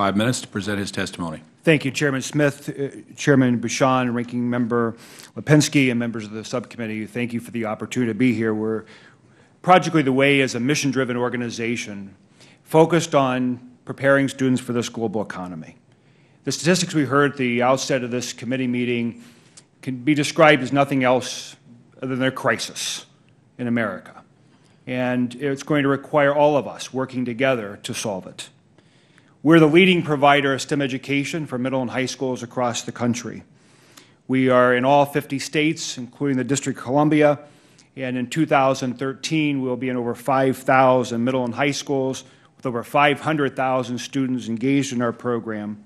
five minutes to present his testimony. Thank you, Chairman Smith, uh, Chairman Bucshon, Ranking Member Lipinski, and members of the subcommittee. Thank you for the opportunity to be here. We're Lead the Way is a mission-driven organization focused on preparing students for this global economy. The statistics we heard at the outset of this committee meeting can be described as nothing else other than a crisis in America. And it's going to require all of us working together to solve it. We're the leading provider of STEM education for middle and high schools across the country. We are in all 50 states, including the District of Columbia, and in 2013, we'll be in over 5,000 middle and high schools with over 500,000 students engaged in our program.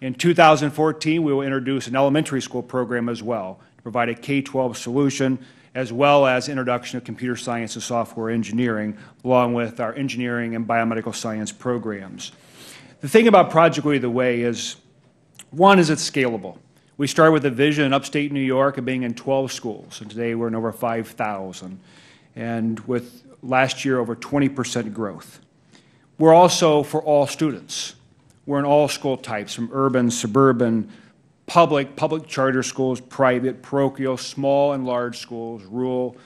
In 2014, we will introduce an elementary school program as well to provide a K-12 solution as well as introduction of computer science and software engineering, along with our engineering and biomedical science programs. The thing about Project Lead the Way is, one is it's scalable. We started with a vision in upstate New York of being in 12 schools, and today we're in over 5,000, and with last year over 20% growth. We're also for all students. We're in all school types, from urban, suburban, public, public charter schools, private, parochial, small and large schools, rural,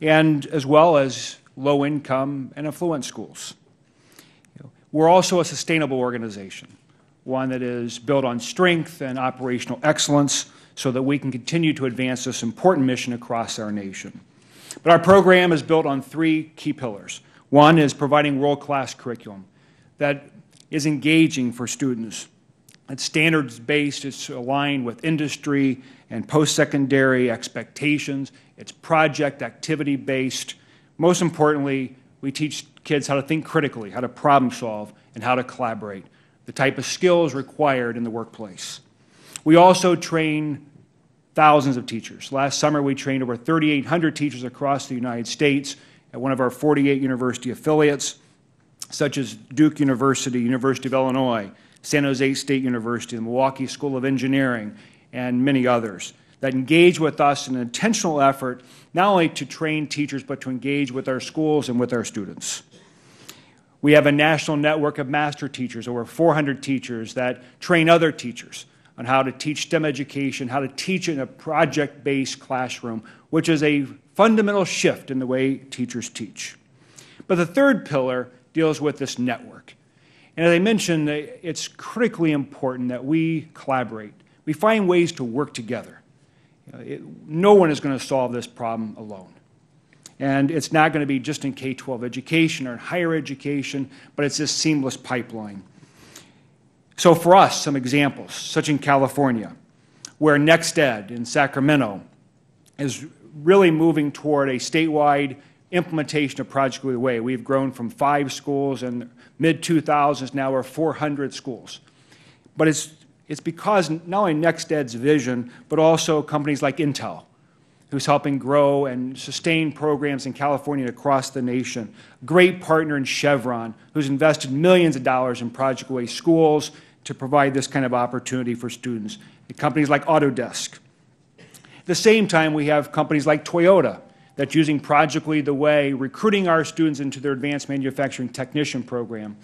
and as well as low income and affluent schools. We're also a sustainable organization, one that is built on strength and operational excellence so that we can continue to advance this important mission across our nation. But our program is built on three key pillars. One is providing world-class curriculum that is engaging for students. It's standards-based, it's aligned with industry and post-secondary expectations. It's project activity-based. Most importantly, we teach kids how to think critically, how to problem solve, and how to collaborate, the type of skills required in the workplace. We also train thousands of teachers. Last summer, we trained over 3,800 teachers across the United States at one of our 48 university affiliates, such as Duke University, University of Illinois, San Jose State University, the Milwaukee School of Engineering, and many others that engage with us in an intentional effort not only to train teachers but to engage with our schools and with our students. We have a national network of master teachers, over 400 teachers that train other teachers on how to teach STEM education, how to teach in a project-based classroom, which is a fundamental shift in the way teachers teach. But the third pillar deals with this network. And as I mentioned, it's critically important that we collaborate. We find ways to work together. Uh, it, no one is going to solve this problem alone. And it's not going to be just in K 12 education or in higher education, but it's this seamless pipeline. So, for us, some examples, such in California, where NextEd in Sacramento is really moving toward a statewide implementation of Project Lead the Way. We've grown from five schools in mid 2000s, now we're 400 schools. But it's, it's because not only NextEd's vision, but also companies like Intel who's helping grow and sustain programs in California and across the nation. Great partner in Chevron, who's invested millions of dollars in Project Way schools to provide this kind of opportunity for students. And companies like Autodesk. At the same time, we have companies like Toyota that's using Project Lead the Way, recruiting our students into their advanced manufacturing technician program.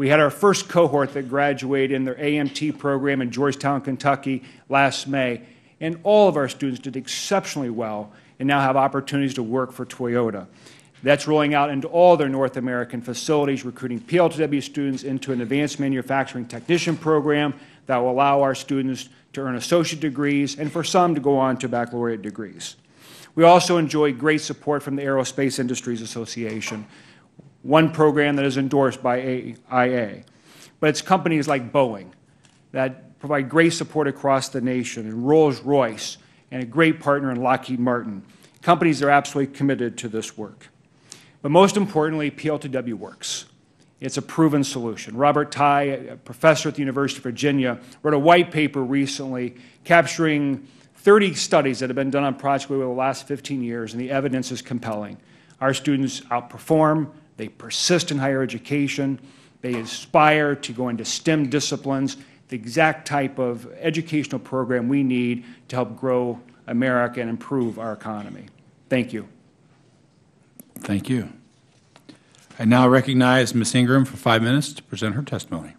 We had our first cohort that graduated in their AMT program in Georgetown, Kentucky last May. And all of our students did exceptionally well and now have opportunities to work for Toyota. That's rolling out into all their North American facilities, recruiting PLTW students into an advanced manufacturing technician program that will allow our students to earn associate degrees and for some to go on to baccalaureate degrees. We also enjoy great support from the Aerospace Industries Association, one program that is endorsed by AIA. But it's companies like Boeing that provide great support across the nation, and Rolls-Royce, and a great partner in Lockheed Martin. Companies that are absolutely committed to this work. But most importantly, PLTW works. It's a proven solution. Robert Tai, a professor at the University of Virginia, wrote a white paper recently capturing 30 studies that have been done on Project over the last 15 years, and the evidence is compelling. Our students outperform, they persist in higher education, they aspire to go into STEM disciplines, the exact type of educational program we need to help grow America and improve our economy. Thank you. Thank you. I now recognize Ms. Ingram for five minutes to present her testimony.